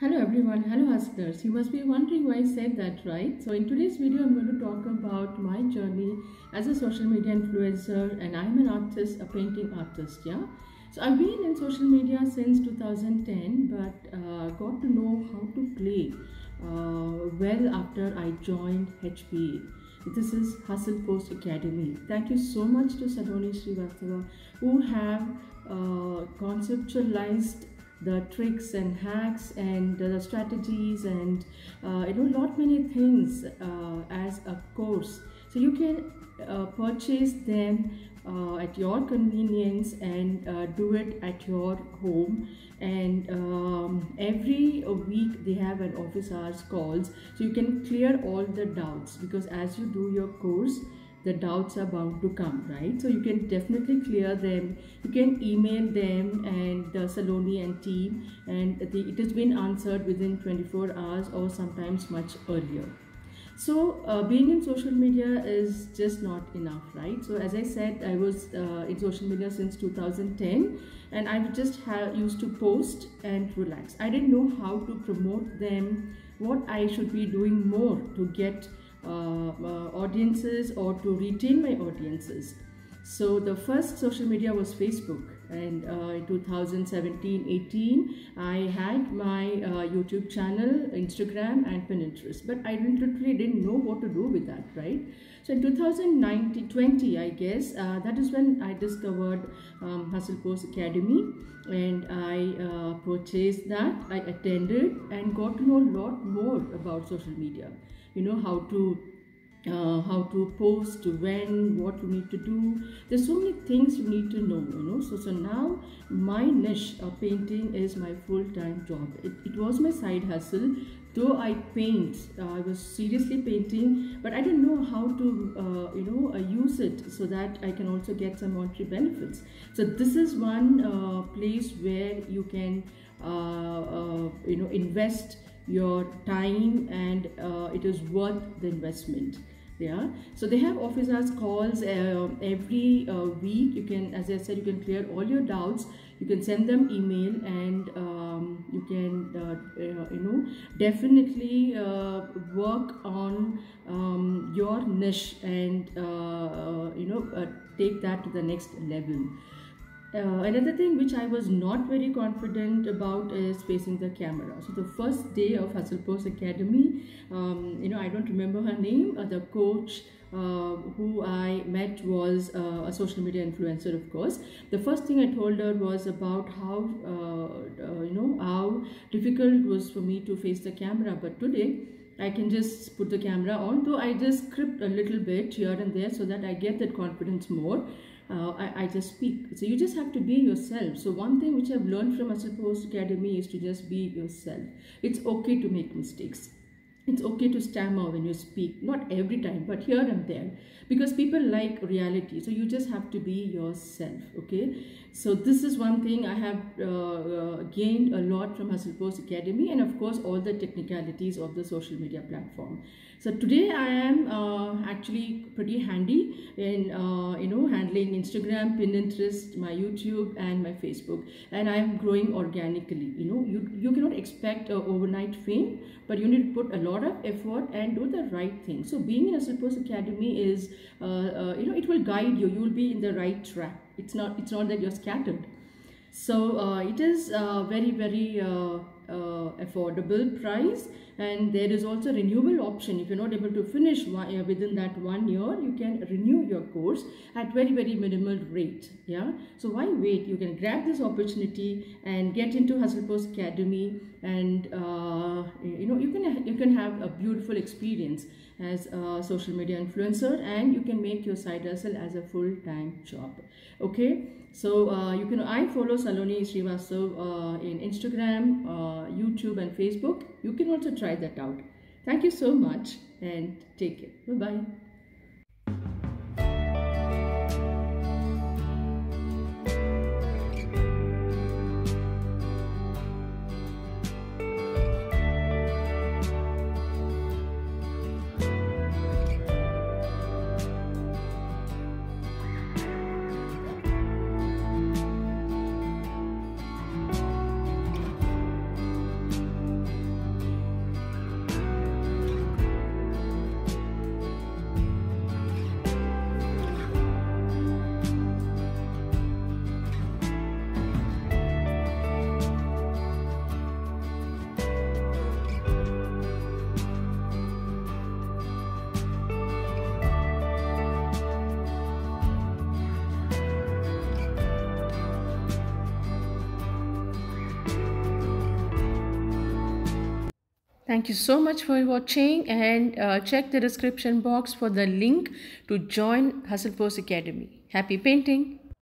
Hello everyone, hello hustlers. You must be wondering why I said that, right? So in today's video, I'm going to talk about my journey as a social media influencer and I'm an artist, a painting artist, yeah? So I've been in social media since 2010 but uh, got to know how to play uh, well after I joined HPA. This is Hustle Post Academy. Thank you so much to Saloni Srivastava who have uh, conceptualized the tricks and hacks and the strategies and uh, you know lot many things uh, as a course. So you can uh, purchase them uh, at your convenience and uh, do it at your home. And um, every week they have an office hours calls. So you can clear all the doubts because as you do your course the doubts are bound to come, right? So you can definitely clear them. You can email them and the Saloni and team and the, it has been answered within 24 hours or sometimes much earlier. So uh, being in social media is just not enough, right? So as I said, I was uh, in social media since 2010 and I just used to post and relax. I didn't know how to promote them, what I should be doing more to get audiences or to retain my audiences. So the first social media was Facebook. And uh, in 2017-18 I had my uh, YouTube channel, Instagram and Pinterest. But I literally didn't know what to do with that right. So in 2019-20 I guess uh, that is when I discovered um, Hustle Post Academy. And I uh, purchased that, I attended and got to know a lot more about social media you know how to uh, how to post when what you need to do. There's so many things you need to know you know. So so now my niche of painting is my full-time job. It, it was my side hustle. Though i paint uh, i was seriously painting but i didn't know how to uh, you know uh, use it so that i can also get some monetary benefits. So this is one uh, place where you can uh, you know invest your time and uh, it is worth the investment. Yeah. So they have office hours calls uh, every uh, week. You can as i said you can clear all your doubts. You can send them email and um, you can uh, uh you know definitely uh, work on um, your niche and uh, you know take that to the next level uh, another thing which I was not very confident about is facing the camera. So the first day of Hustlepost Academy, um, you know, I don't remember her name. Uh, the coach uh, who I met was uh, a social media influencer, of course. The first thing I told her was about how, uh, uh, you know, how difficult it was for me to face the camera. But today, I can just put the camera on, though I just script a little bit here and there so that I get that confidence more uh, I, I, just speak. So you just have to be yourself. So one thing which I've learned from Post Academy is to just be yourself. It's okay to make mistakes. It's okay to stammer when you speak, not every time, but here and there, because people like reality. So you just have to be yourself, okay? So this is one thing I have uh, uh, gained a lot from Hustle Post Academy, and of course all the technicalities of the social media platform. So today I am uh, actually pretty handy in uh, you know handling Instagram, Pinterest, my YouTube, and my Facebook, and I am growing organically. You know you you cannot expect overnight fame, but you need to put a lot of effort and do the right thing. So being in a Post Academy is uh, uh, you know it will guide you. You will be in the right track. It's not it's not that you're scattered. So uh, it is very very uh, affordable price and there is also renewable option. If you're not able to finish one, uh, within that one year you can renew your course at very very minimal rate yeah? So why wait? You can grab this opportunity and get into hustle post academy and uh, you know you can you can have a beautiful experience as a social media influencer and you can make your side hustle as a full-time job okay? So uh, you can I follow Saloni Srivastav uh, in Instagram, uh, YouTube and Facebook. You can also try that out. Thank you so much and take care. Bye-bye. Thank you so much for watching and uh, check the description box for the link to join Hustle Post Academy. Happy painting!